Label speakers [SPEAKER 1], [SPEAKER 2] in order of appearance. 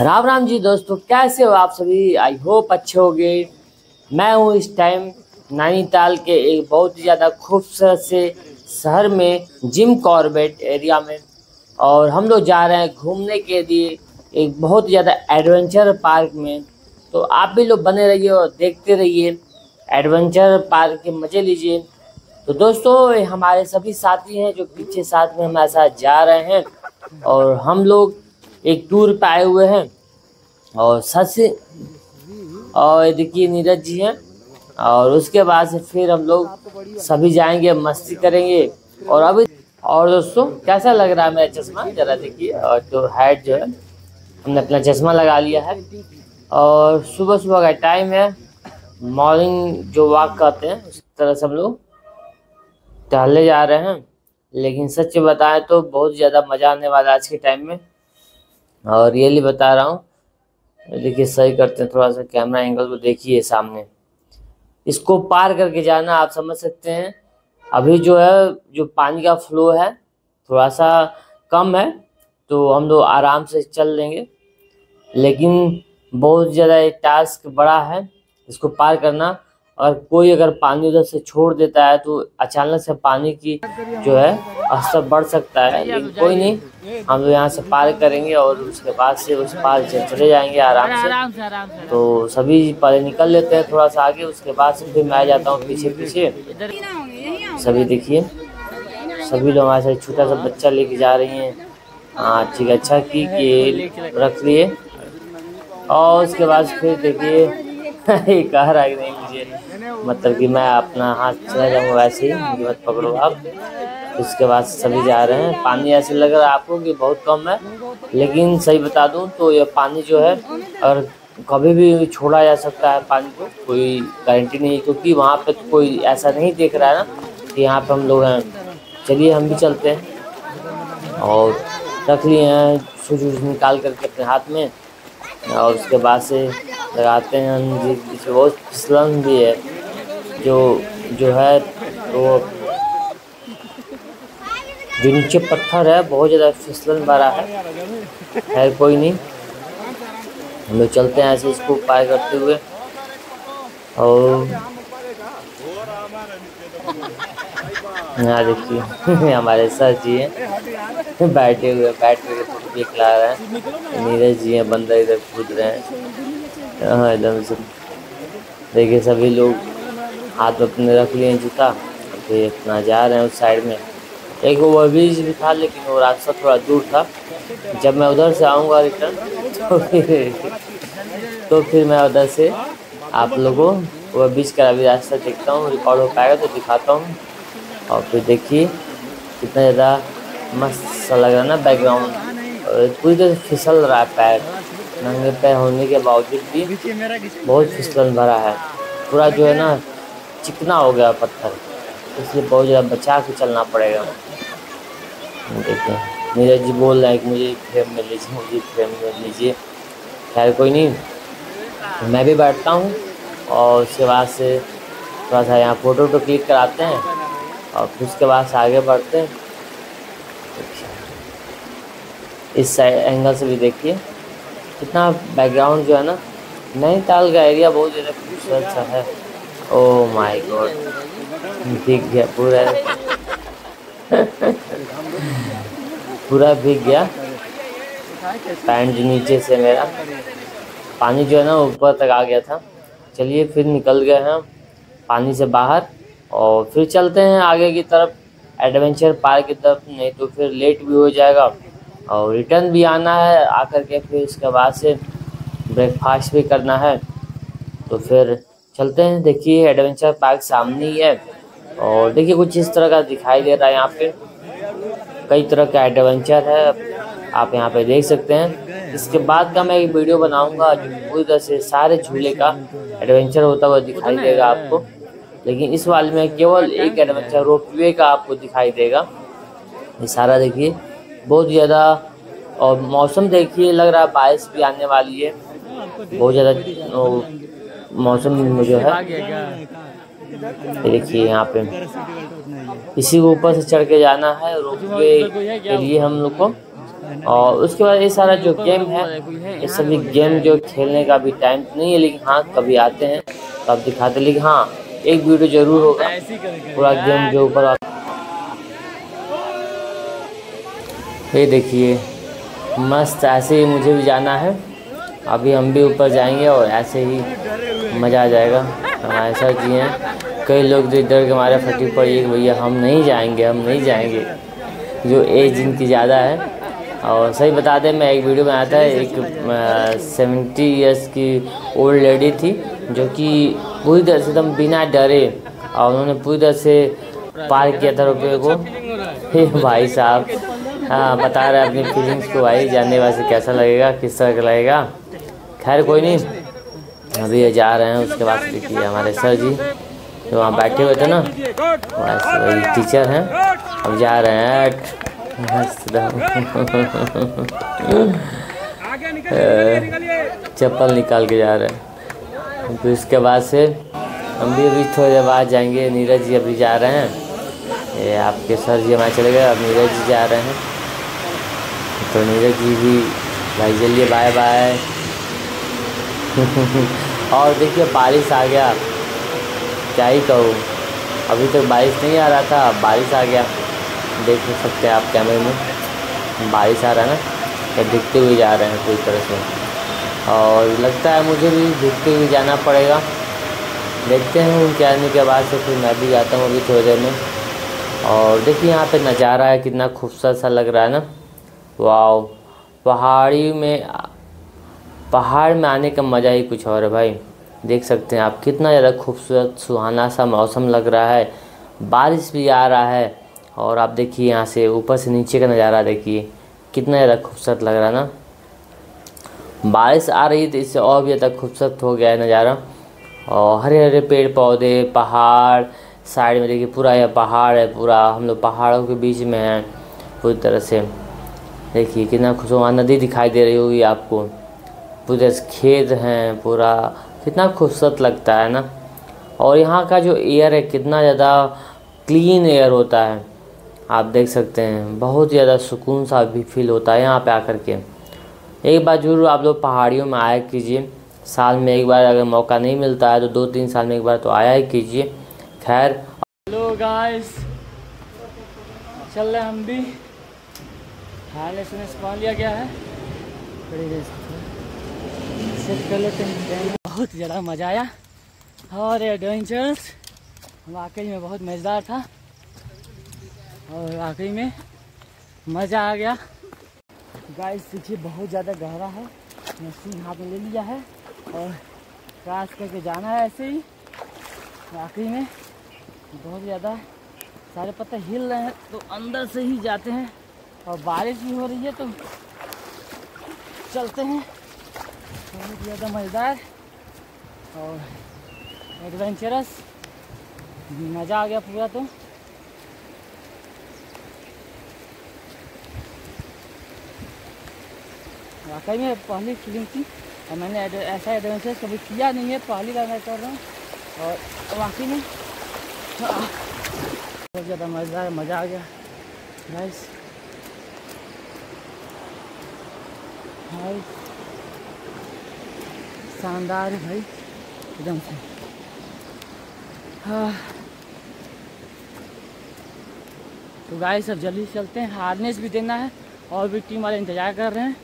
[SPEAKER 1] राम राम जी दोस्तों, कैसे हो आप सभी? आई होप अच्छे होंगे। मैं हूँ इस टाइम नैनीताल के एक बहुत ही ज़्यादा खूबसूरत से शहर में जिम कॉर्बेट एरिया में। और हम लोग जा रहे हैं घूमने के लिए एक बहुत ज़्यादा एडवेंचर पार्क में। तो आप भी लोग बने रहिए और देखते रहिए। एडवेंचर पार्क के मज़े लीजिए। तो दोस्तों हमारे सभी साथी हैं जो पीछे साथ में हमारे साथ जा रहे हैं। और हम लोग एक टूर पे आए हुए हैं। और सच और देखिए नीरज जी हैं। और उसके बाद से फिर हम लोग सभी जाएँगे, मस्ती करेंगे। और अभी, और दोस्तों, कैसा लग रहा है मेरा चश्मा? जरा देखिए, और तो हेड जो है, हमने अपना चश्मा लगा लिया है। और सुबह सुबह का टाइम है। मॉर्निंग जो वॉक करते हैं, उस तरह से हम लोग टहलने जा रहे हैं। लेकिन सच बताएँ तो बहुत ज़्यादा मज़ा आने वाला आज के टाइम में। और रियली बता रहा हूँ। देखिए, सही करते हैं, थोड़ा सा कैमरा एंगल को देखिए सामने। इसको पार करके जाना, आप समझ सकते हैं। अभी जो है, जो पानी का फ्लो है, थोड़ा सा कम है तो हम लोग आराम से चल लेंगे। लेकिन बहुत ज़्यादा ये टास्क बड़ा है, इसको पार करना। और कोई अगर पानी उधर से छोड़ देता है तो अचानक से पानी की जो है असर बढ़ सकता है लेकिन कोई नहीं हम लोग यहाँ से पार करेंगे और उसके बाद से उस पार से चले जाएँगे आराम से। तो सभी पहले निकल लेते हैं थोड़ा सा आगे उसके बाद से फिर मैं आ जाता हूँ पीछे पीछे। सभी देखिए सभी लोग हमारे साथ छोटा सा बच्चा लेके जा रही हैं। हाँ ठीक है अच्छा की कि रख लिए। और उसके बाद फिर देखिए कह रहा है नहीं मुझे मतलब कि मैं अपना हाथ चला जाऊँगा वैसे ही मुझे मत पकड़ो आप। उसके बाद सभी जा रहे हैं। पानी ऐसे लग रहा है आपको कि बहुत कम है, लेकिन सही बता दूँ तो यह पानी जो है अगर कभी भी छोड़ा जा सकता है पानी को, कोई गारंटी नहीं, क्योंकि वहाँ पे तो कोई ऐसा नहीं देख रहा है ना कि यहाँ पे हम लोग हैं। चलिए, हम भी चलते हैं और रख लिए हैं सूज निकाल करके अपने हाथ में, और उसके बाद से लगाते हैं। जिससे बहुत फिसलन भी है, जो जो है, वो जो नीचे पत्थर है, बहुत ज़्यादा फिसलन भरा है। खैर, कोई नहीं। हम लोग चलते हैं ऐसे इसको पार करते हुए। और यहाँ देखिए, हमारे सर जी हैं। बैठे हुए, बैठ कर फ़ोटो क्लिक ला रहे हैं। नीरज जी हैं बंदर इधर कूद रहे हैं। हाँ एकदम से। देखिए, सभी लोग हाथ अपने रख लिए जूता। फिर अपना जा रहे हैं उस साइड में। एक वो ब्रिज भी था, लेकिन वो रास्ता थोड़ा दूर था। जब मैं उधर से आऊँगा रिटर्न तो फिर तो फिर मैं उधर से आप लोगों बीच का अभी रास्ता देखता हूँ रिकॉर्ड हो पाएगा तो दिखाता हूँ। और फिर देखिए, कितना ज़्यादा मस्त सा लग रहा है ना बैकग्राउंड पूरी तरह फिसल रहा है पैर। नंगे पैर होने के बावजूद भी बहुत फिसलन भरा है। पूरा जो है ना, चिकना हो गया पत्थर। इसलिए बहुत ज़्यादा बचा के चलना पड़ेगा। देखिए नीरज जी बोल रहा है कि मुझे फ्रेम में लीजिए मुझे फ्रेम में लीजिए खैर, कोई नहीं। मैं भी बैठता हूँ और उसके बाद से थोड़ा सा यहाँ फ़ोटो वोटो क्लिक कराते हैं और फिर उसके बाद से आगे बढ़ते हैं। इस साइड एंगल से भी देखिए। कितना बैकग्राउंड जो है ना नैनीताल का एरिया बहुत ज़्यादा खूबसूरत सा है। ओ माय गॉड भीग गया पूरा पूरा भीग गया। पैंट नीचे से मेरा। पानी जो है ना, ऊपर तक आ गया था। चलिए फिर निकल गए हैं पानी से बाहर और फिर चलते हैं आगे की तरफ़। एडवेंचर पार्क की तरफ़, नहीं तो फिर लेट भी हो जाएगा और रिटर्न भी आना है। आकर के फिर उसके बाद से ब्रेकफास्ट भी करना है। तो फिर चलते हैं। देखिए, एडवेंचर पार्क सामने ही है। और देखिए कुछ इस तरह का दिखाई दे रहा है यहाँ पे। कई तरह का एडवेंचर है आप यहाँ पे देख सकते हैं। इसके बाद का मैं एक वीडियो बनाऊँगा जो पूरी तरह से सारे झूले का एडवेंचर होता हुआ दिखाई देगा आपको। लेकिन इस वाले में केवल एक एडवेंचर रोप वे का आपको दिखाई देगा। ये सारा देखिए बहुत ज़्यादा और मौसम देखिए लग रहा है बारिश भी आने वाली है। बहुत ज़्यादा मौसम जो है। देखिए यहाँ पे। इसी के ऊपर से चढ़ के जाना है रोपवे के लिए हम लोग को। और उसके बाद ये सारा जो गेम है, ये सभी गेम जो खेलने का भी टाइम नहीं है, लेकिन हाँ कभी आते हैं तो आप दिखाते लेकिन हाँ एक वीडियो ज़रूर होगा। पूरा गेम जो ऊपर ये देखिए, मस्त, ऐसे ही मुझे भी जाना है। अभी हम भी ऊपर जाएँगे और ऐसे ही मज़ा आ जाएगा। हमारे साथ जी हैं। कई लोग जो डर के मारे फटी पड़ी कि भैया हम नहीं जाएँगे, हम नहीं जाएँगे। जो एज जिनकी ज़्यादा है। और सही बता दें, मैं एक वीडियो में आया था, एक सेवेंटी इयर्स की ओल्ड लेडी थी, जो कि पूरी तरह से एकदम बिना डरे, और उन्होंने पूरी तरह से पार किया था रुपये को। हे भाई साहब हाँ बता रहे अपनी फीलिंग्स को भाई, जानने वाले कैसा लगेगा, किस तरह का लगेगा। खैर, कोई नहीं। अभी ये जा रहे हैं, उसके बाद देखिए हमारे सर जी, जो वहाँ बैठे हुए थे ना वही टीचर हैं, अब जा रहे हैं चप्पल निकाल के जा रहे हैं। तो इसके बाद से हम भी अभी थोड़ी देर बाद जाएँगे, नीरज जी अभी जा रहे हैं। ये आपके सर जी हमारे चले गए, अब नीरज जी जा रहे हैं। तो नीरज जी भी भाई चलिए बाय बाय और देखिए, बारिश आ गया। क्या ही कहूँ। अभी तक बारिश नहीं आ रहा था बारिश आ गया। देख सकते हैं आप कैमरे में। बारिश आ रहा है ना तो दिखते हुए जा रहे हैं पूरी तरह से। और लगता है मुझे भी दिखते हुए जाना पड़ेगा। देखते हैं उनके आने के बाद से फिर मैं भी जाता हूँ अभी थोड़ी देर में। और देखिए, यहाँ पे नज़ारा है, कितना खूबसूरत सा लग रहा है ना। वाह पहाड़ी में पहाड़ में आने का मज़ा ही कुछ और है भाई। देख सकते हैं आप, कितना ज़्यादा खूबसूरत, सुहाना सा मौसम लग रहा है। बारिश भी आ रहा है और आप देखिए यहाँ से ऊपर से नीचे का नज़ारा देखिए, कितना ज़्यादा खूबसूरत लग रहा है ना। बारिश आ रही तो इससे और भी ज़्यादा खूबसूरत हो गया है नज़ारा। और हरे हरे पेड़ पौधे पहाड़, साइड में देखिए पूरा यह पहाड़ है, पूरा हम लोग पहाड़ों के बीच में हैं, पूरी तरह से। देखिए कितना खुश वहाँ नदी दिखाई दे रही होगी आपको। पूरे खेत हैं पूरा कितना खूबसूरत लगता है ना? और यहाँ का जो एयर है कितना ज़्यादा क्लीन एयर होता है। आप देख सकते हैं बहुत ज़्यादा सुकून सा भी फील होता है यहाँ पे आकर के। एक बार ज़रूर आप लोग पहाड़ियों में आया कीजिए। साल में एक बार अगर मौका नहीं मिलता है तो दो तीन साल में एक बार तो आया ही कीजिए। खैर
[SPEAKER 2] हेलो गाइस चल रहे हम भी। हाल पहन लिया गया है। हैं। बहुत ज़्यादा मज़ा आया। और एडवेंचर्स वाकई में बहुत मज़ेदार था। और वाकई में मज़ा आ गया। गाइस देखिए, बहुत ज़्यादा गहरा है। मशीन हाथ में ले लिया है। और क्रॉस करके जाना है ऐसे ही। वाकई में बहुत ज़्यादा सारे पत्ते हिल रहे हैं तो अंदर से ही जाते हैं। और बारिश भी हो रही है तो चलते हैं। बहुत ज़्यादा मज़ेदार और एडवेंचरस मज़ा आ गया पूरा तो वाकई में पहली फ़िल्म थी और मैंने ऐसा एडवेंचर कभी किया नहीं है पहली बार मैं कर रहा हूँ और वाकई में बहुत ज़्यादा मज़ेदार मज़ा आ गया गाइस भाई शानदार है भाई। एकदम से। हाँ। तो गाय सब जल्दी चलते हैं। हार्नेस भी देना है और भी टीम वाले इंतज़ार कर रहे हैं।